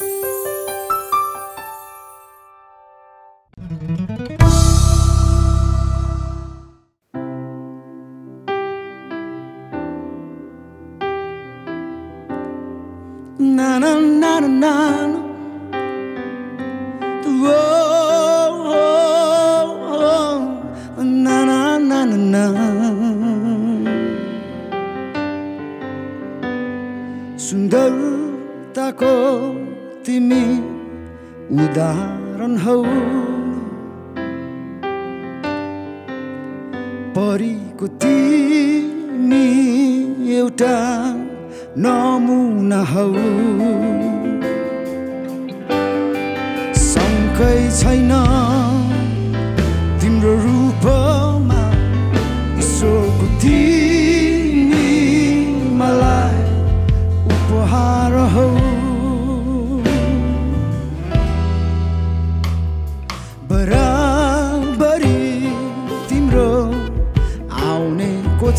na na na na na. Oh, oh, तिमी उदाहरण हौ। परीको तिमी एउटा नमुना हौ। शङ्कै छैन।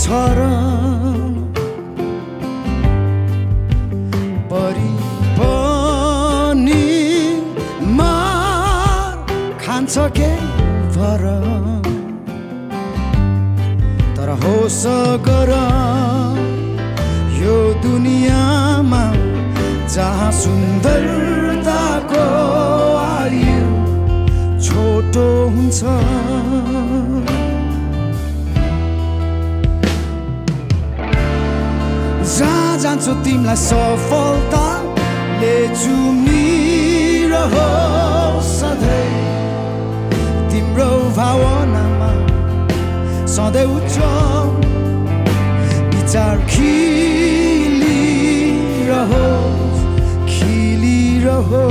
छ र मार के भर तर होस गर यो दुनियाँमा जहाँ सुन्दरताको आयु छोटो हुन्छ। जहाँ जान्छु तिमीलाई सफलताले चुमिरहो सधैँ तिम्रो भावनामा सधैँ उच्च विचार खिलिरहो खिलिरहो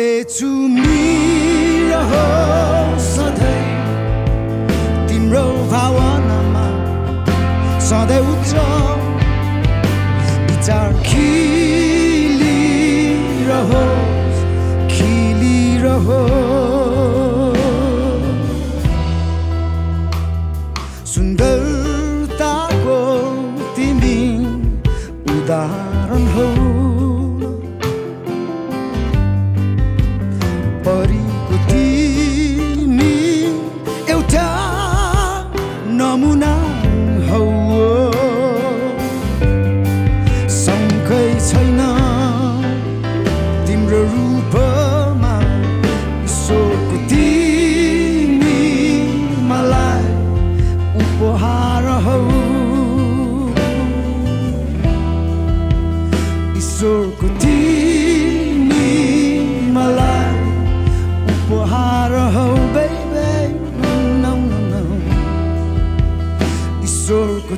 सफलताले चुमिरहो सधैँ। तिम्रो भावनामा सधैँ उच्च। विचार खिलिरहो खिलिरहो सुन्दरताको तिमी उदाहरण हौ। Isurku tini malay baby. No, no, no. Isurku